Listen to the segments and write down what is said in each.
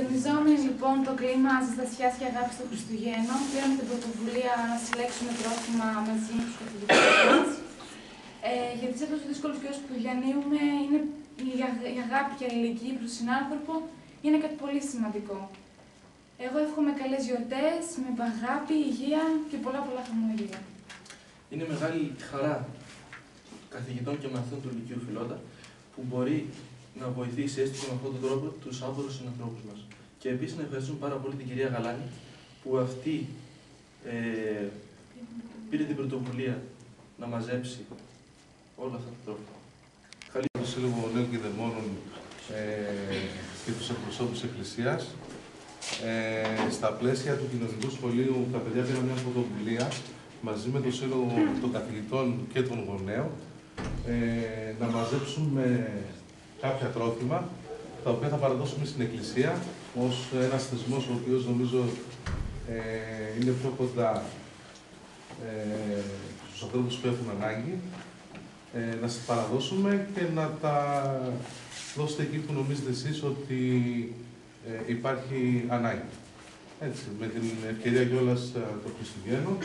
Στερνιζόμενοι λοιπόν το κλίμα ζεστασιά και αγάπη των Χριστουγέννων, πήραμε την πρωτοβουλία να συλλέξουμε τρόφιμα μαζί με του καθηγητέ μας. Ε, γιατί σε αυτού του δύσκολου καιρού που διανύουμε, είναι η αγάπη και η αλληλεγγύη προς τον συνάνθρωπο είναι κάτι πολύ σημαντικό. Εγώ εύχομαι καλές γιορτές, με αγάπη, υγεία και πολλά πολλά χαμόγελα. Είναι μεγάλη χαρά καθηγητών και μαθητών του Λυκείου Φιλότα που μπορεί να βοηθήσει έστω και με αυτόν τον τρόπο τους άπορου συνανθρώπου μας. Και επίσης να ευχαριστούμε πάρα πολύ την κυρία Γαλάνη που αυτή ε, πήρε την πρωτοβουλία να μαζέψει όλα αυτά τα τρόφιμα. Καλή το Σύλλογο Νέων και Δαιμόνων ε, και τους εκπροσώπους της Εκκλησίας. Ε, στα πλαίσια του κοινωνικού σχολείου, τα παιδιά πήραν μια πρωτοβουλία μαζί με το Σύλλογο των Καθηγητών και των Γονέων ε, να μαζέψουμε κάποια τρόφιμα τα οποία θα παραδώσουμε στην Εκκλησία ως ένας θεσμός ο οποίος νομίζω ε, είναι πιο κοντά ε, στους ανθρώπους που έχουν ανάγκη ε, να σας παραδώσουμε και να τα δώσετε εκεί που νομίζετε εσείς ότι ε, υπάρχει ανάγκη. Έτσι, με την ευκαιρία κιόλας ε, των Χριστουγέννων,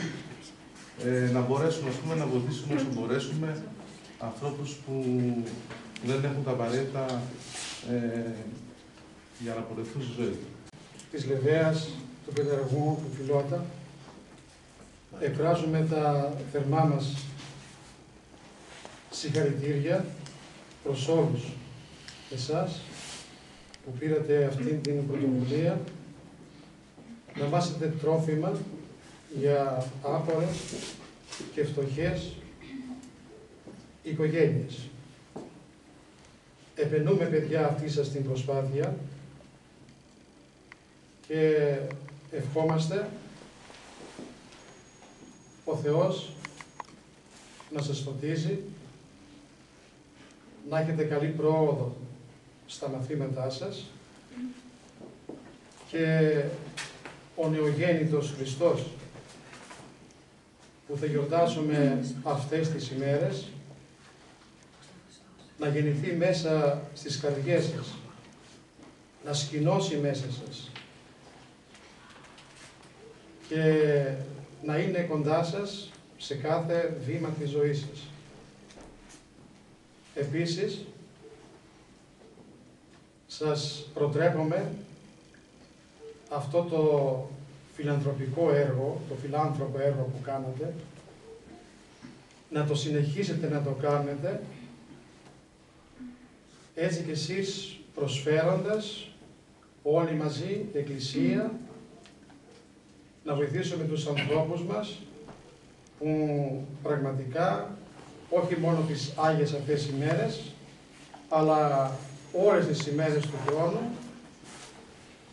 ε, να μπορέσουμε ας πούμε, να βοηθήσουμε όσο μπορέσουμε ανθρώπους που δεν έχουν τα απαραίτητα ε, για να πορευτούν στη ζωή. Της Λεβέας, του Παιδεργού, του Φιλότα, εκφράζουμε τα θερμά μας συγχαρητήρια προς όλους εσάς που πήρατε αυτή την πρωτοβουλία να βάσετε τρόφιμα για άπορες και φτωχές οικογένειες. Επενούμε παιδιά αυτή σας την προσπάθεια και ευχόμαστε ο Θεός να σας φωτίζει, να έχετε καλή πρόοδο στα μαθήματά σας και ο νεογέννητος Χριστός που θα γιορτάσουμε αυτές τις ημέρες να γεννηθεί μέσα στις καρδιές σας, να σκηνώσει μέσα σας και να είναι κοντά σας σε κάθε βήμα της ζωής σας. Επίσης, σας προτρέπουμε αυτό το φιλανθρωπικό έργο, το φιλάνθρωπο έργο που κάνατε, να το συνεχίσετε να το κάνετε έτσι και εσείς προσφέροντας όλοι μαζί, η Εκκλησία, να βοηθήσουμε τους ανθρώπους μας που πραγματικά όχι μόνο τις Άγιες αυτές ημέρες, αλλά όλες τις ημέρες του χρόνου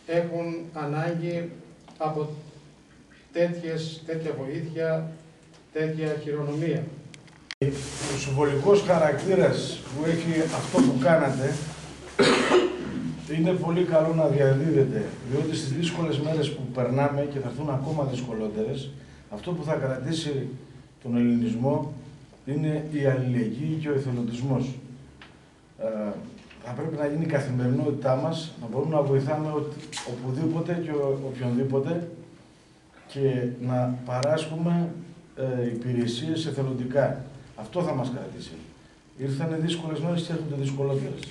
έχουν ανάγκη από τέτοιες, τέτοια βοήθεια, τέτοια χειρονομία. Ο συμβολικός χαρακτήρας που έχει αυτό που κάνατε είναι πολύ καλό να διαδίδεται, διότι στις δύσκολες μέρες που περνάμε και θα έρθουν ακόμα δυσκολότερες, αυτό που θα κρατήσει τον ελληνισμό είναι η αλληλεγγύη και ο εθελοντισμός. Ε, θα πρέπει να γίνει η καθημερινότητά μας, να μπορούμε να βοηθάμε οπουδήποτε και οποιονδήποτε και να παράσχουμε ε, υπηρεσίες εθελοντικά. Αυτό θα μας κρατήσει. Ήρθαν δύσκολες μέρες και έρχονται δυσκολότερες.